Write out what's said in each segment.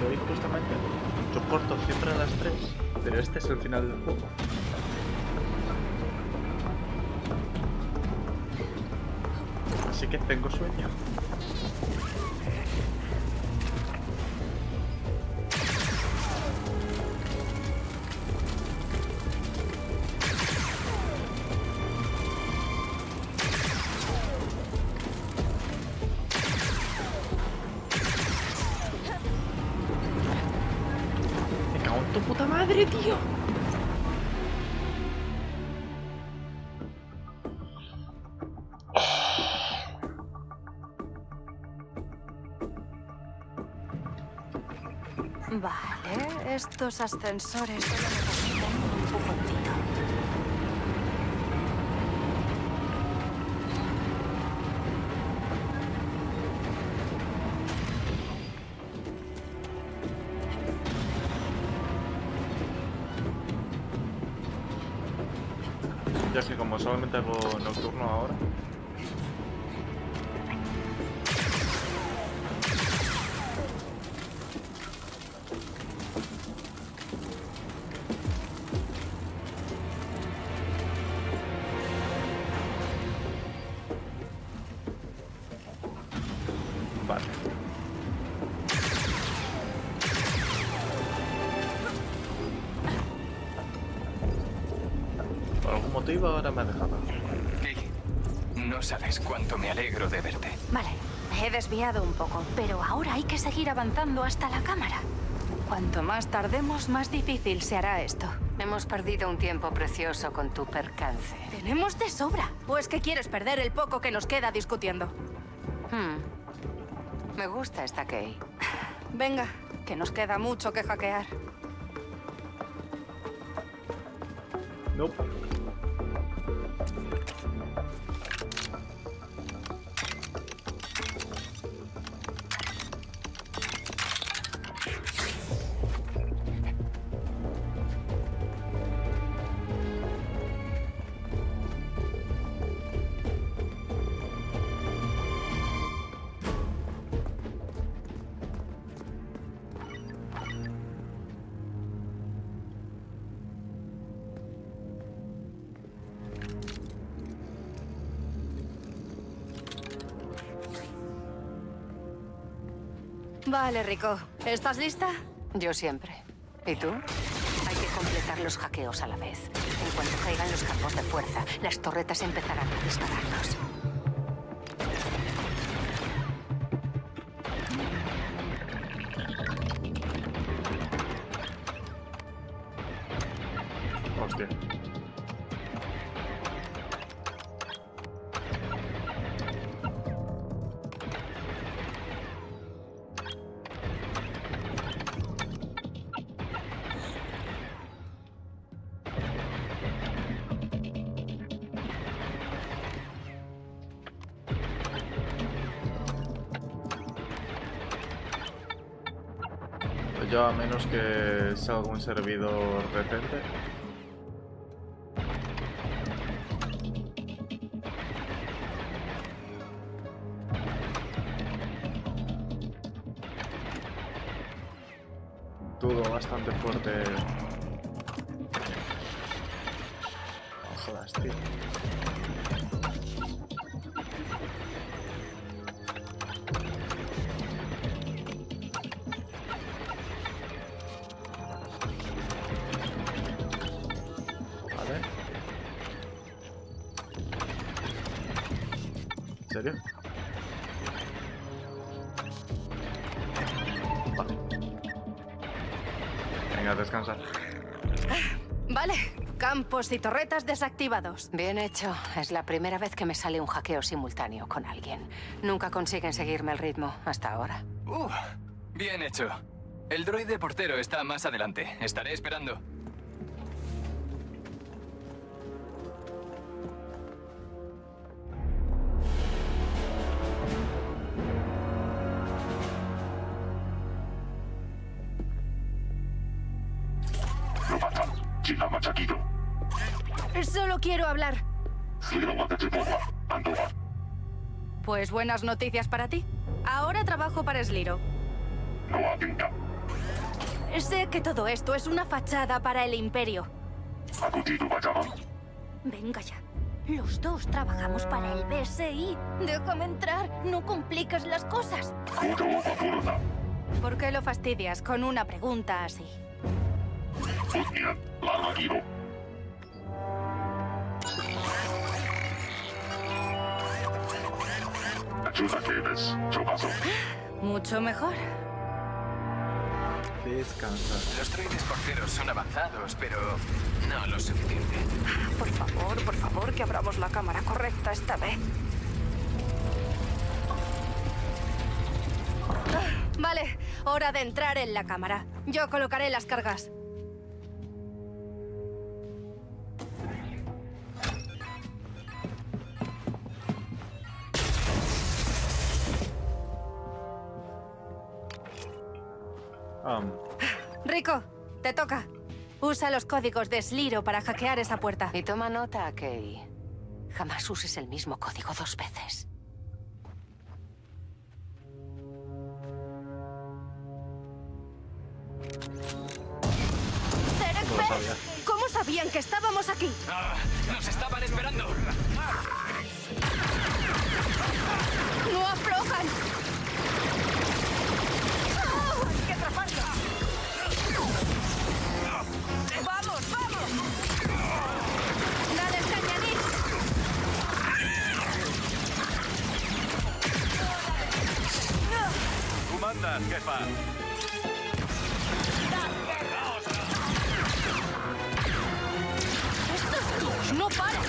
que hoy justamente yo corto siempre a las 3, pero este es el final del juego. Así que tengo sueño. Estos ascensores Ahora me ha dejado. Hey, no sabes cuánto me alegro de verte. Vale, me he desviado un poco, pero ahora hay que seguir avanzando hasta la cámara. Cuanto más tardemos, más difícil se hará esto. Hemos perdido un tiempo precioso con tu percance. Tenemos de sobra. ¿O es que quieres perder el poco que nos queda discutiendo? Hmm. Me gusta esta Kay. Venga, que nos queda mucho que hackear. Nope. Vale, Rico. ¿Estás lista? Yo siempre. ¿Y tú? Hay que completar los hackeos a la vez. En cuanto caigan los campos de fuerza, las torretas empezarán a dispararnos. Hostia. A menos que sea algún servidor recente. Dudo bastante fuerte. Jodas, tío. Vale. Campos y torretas desactivados. Bien hecho. Es la primera vez que me sale un hackeo simultáneo con alguien. Nunca consiguen seguirme el ritmo hasta ahora. Uh, bien hecho. El droide portero está más adelante. Estaré esperando. Quiero hablar. Pues buenas noticias para ti. Ahora trabajo para Sliro. Sé que todo esto es una fachada para el Imperio. Venga ya. Los dos trabajamos para el BSI. Déjame entrar, no compliques las cosas. ¿Por qué lo fastidias con una pregunta así? Mucho mejor. Descansa. Los droides porteros son avanzados, pero no lo suficiente. Por favor, por favor, que abramos la cámara correcta esta vez. Vale, hora de entrar en la cámara. Yo colocaré las cargas. Te toca. Usa los códigos de Sliro para hackear esa puerta. Y toma nota, Kay. Jamás uses el mismo código dos veces. Derek No lo sabía. Bell, ¿Cómo sabían que estábamos aquí? ¡Ah! ¡Nos estaban esperando! ¡No aflojan! Tú mandas, jefa. ¡Estos tíos no paran!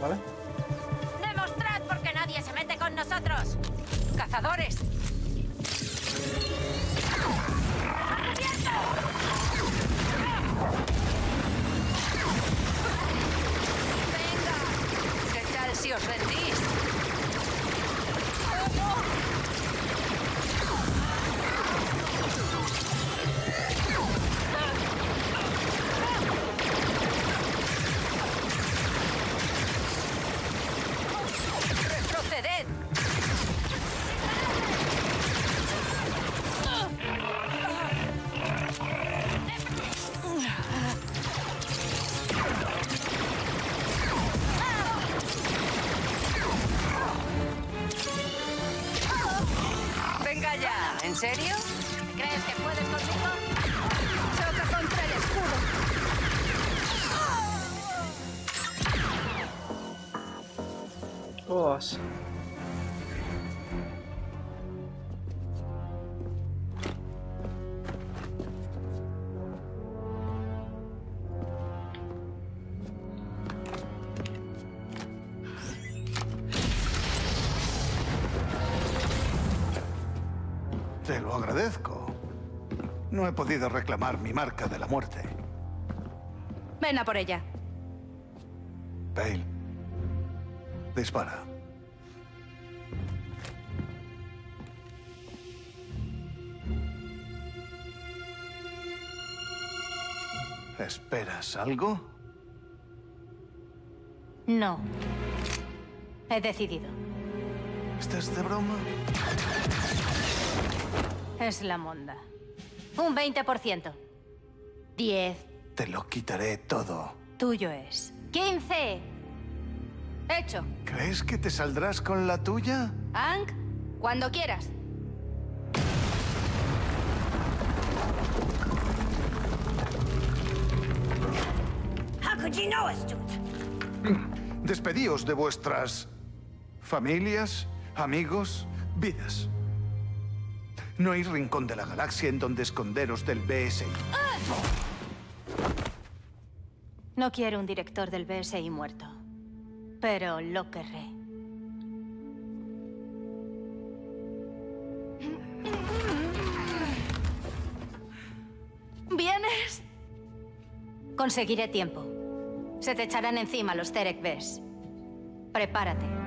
¿Vale? ¡Demostrad por qué nadie se mete con nosotros! ¡Cazadores! ¡Venga! ¿Qué tal si os rendís? Serio? Te lo agradezco. No he podido reclamar mi marca de la muerte. Ven a por ella. Bale. Dispara. ¿Esperas algo? No. He decidido. ¿Estás de broma? Es la monda. Un 20%. 10. Te lo quitaré todo. Tuyo es. 15. Hecho. ¿Crees que te saldrás con la tuya? Hank, cuando quieras. Despedíos de vuestras familias, amigos, vidas. No hay rincón de la galaxia en donde esconderos del BSI. No quiero un director del BSI muerto, pero lo querré. ¿Vienes? Conseguiré tiempo. Se te echarán encima los Terek Bes. Prepárate.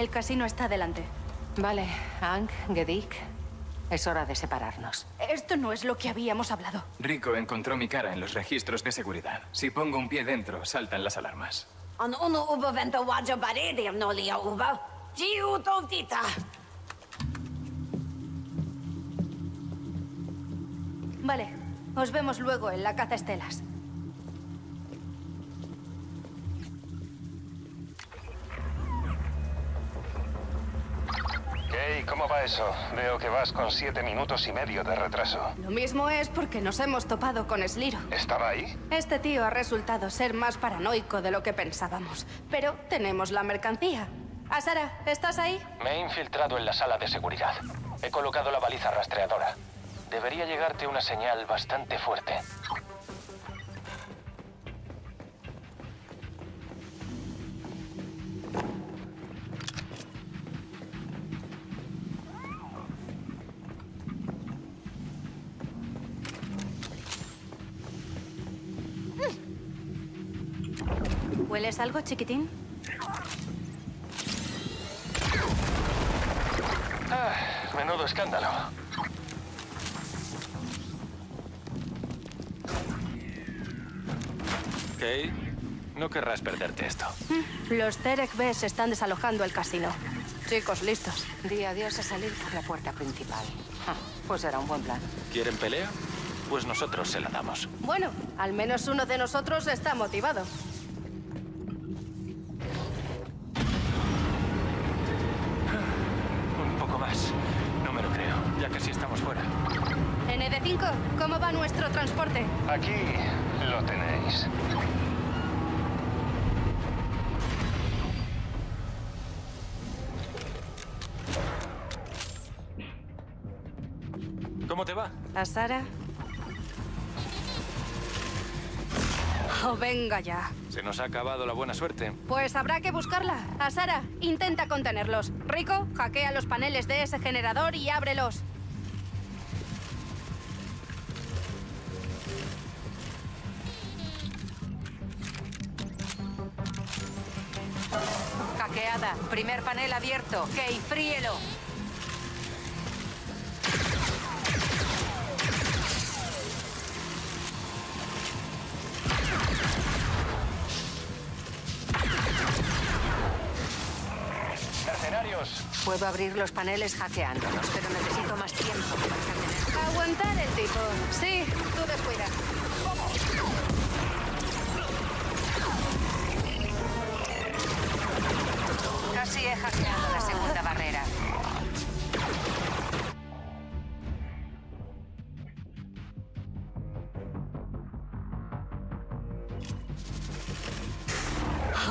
El casino está delante. Vale, Hank, Gedik, es hora de separarnos. Esto no es lo que habíamos hablado. Rico encontró mi cara en los registros de seguridad. Si pongo un pie dentro, saltan las alarmas. Vale, os vemos luego en la caza estelas. ¿Cómo va eso? Veo que vas con siete minutos y medio de retraso. Lo mismo es porque nos hemos topado con Sliro. ¿Estaba ahí? Este tío ha resultado ser más paranoico de lo que pensábamos. Pero tenemos la mercancía. Asara, ¿estás ahí? Me he infiltrado en la sala de seguridad. He colocado la baliza rastreadora. Debería llegarte una señal bastante fuerte. ¿Hueles algo, chiquitín? Ah, menudo escándalo. Kay, no querrás perderte esto. Los Terek Bes están desalojando el casino. Chicos, listos. Di adiós a salir por la puerta principal. Ah, Pues era un buen plan. ¿Quieren pelea? Pues nosotros se la damos. Bueno, al menos uno de nosotros está motivado. Aquí lo tenéis. ¿Cómo te va? ¿A Sara? Oh, venga ya. Se nos ha acabado la buena suerte. Pues habrá que buscarla. A Sara, intenta contenerlos. Rico, hackea los paneles de ese generador y ábrelos. Primer panel abierto. Key, fríelo. Mercenarios, Puedo abrir los paneles hackeándolos, pero necesito más tiempo. Vais a tener- Aguantar el tipo. Sí, tú descuida.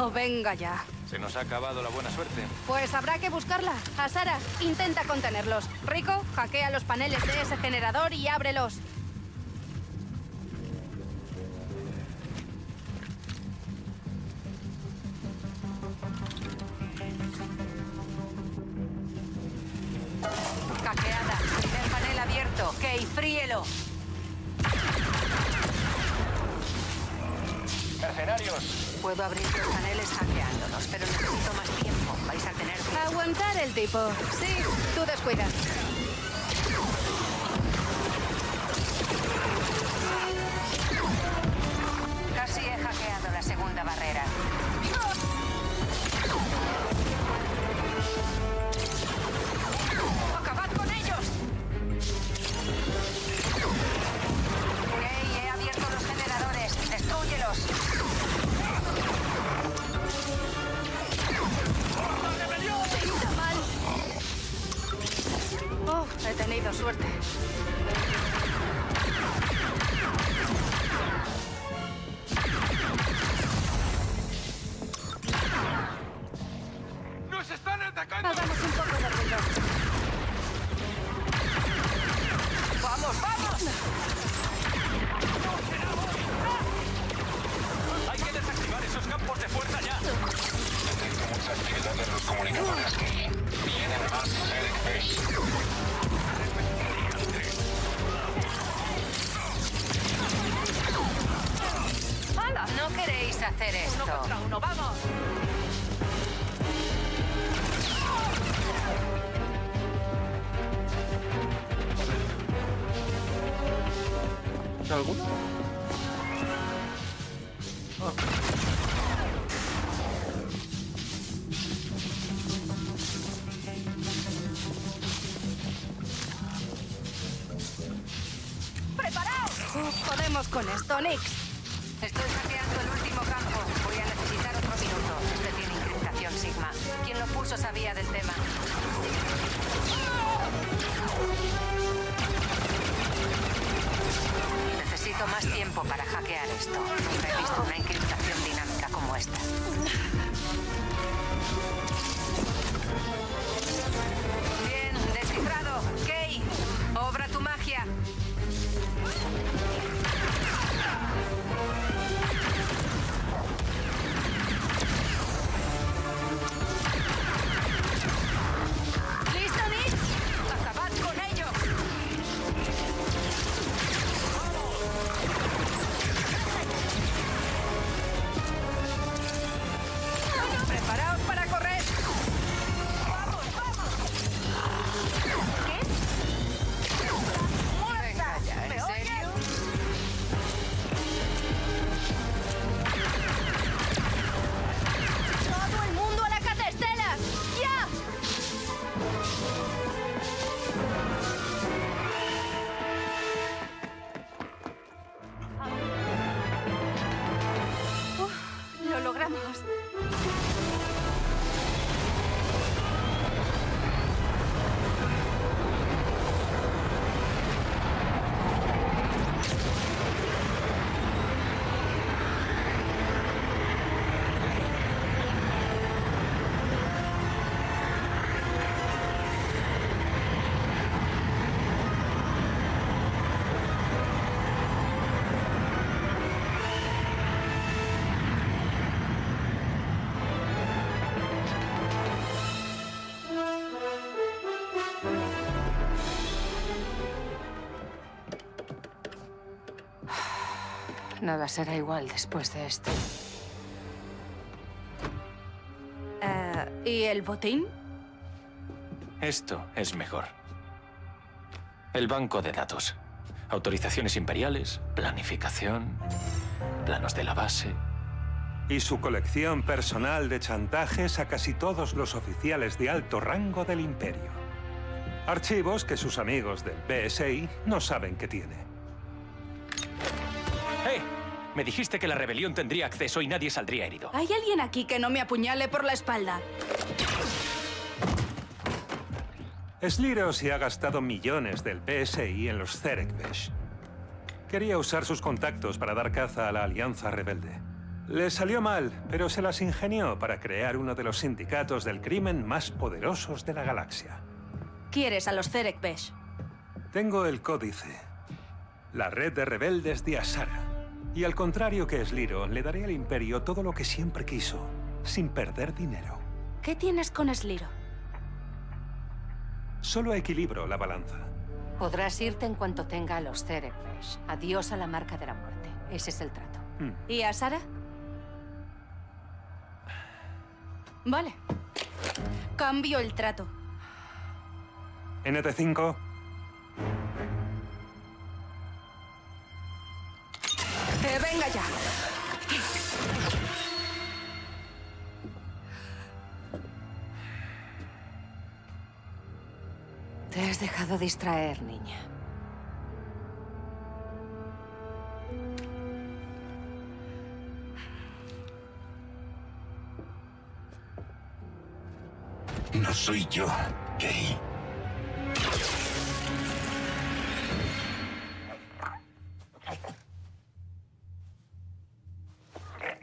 Oh, venga ya. se nos ha acabado la buena suerte. Pues habrá que buscarla. A Sara, intenta contenerlos. Rico, hackea los paneles de ese generador y ábrelos. Sí, tú descuida. 줄 알고? 아. Nada será igual después de esto. Eh, ¿Y el botín? Esto es mejor. El banco de datos. Autorizaciones imperiales, planificación, planos de la base. Y su colección personal de chantajes a casi todos los oficiales de alto rango del imperio. Archivos que sus amigos del BSI no saben que tiene. Me dijiste que la rebelión tendría acceso y nadie saldría herido. ¿Hay alguien aquí que no me apuñale por la espalda? Sliro se ha gastado millones del BSI en los Zerekbesh. Quería usar sus contactos para dar caza a la Alianza Rebelde. Le salió mal, pero se las ingenió para crear uno de los sindicatos del crimen más poderosos de la galaxia. ¿Quieres a los Zerekbesh? Tengo el códice. La red de rebeldes de Asara. Y al contrario que Sliro, le daré al Imperio todo lo que siempre quiso, sin perder dinero. ¿Qué tienes con Sliro? Solo equilibro la balanza. Podrás irte en cuanto tenga a los Cerebresh. Adiós a la marca de la muerte. Ese es el trato. ¿Y a Sara? Vale. Cambio el trato. NT5, ¡Que venga ya! Te has dejado distraer, niña. No soy yo, Kay.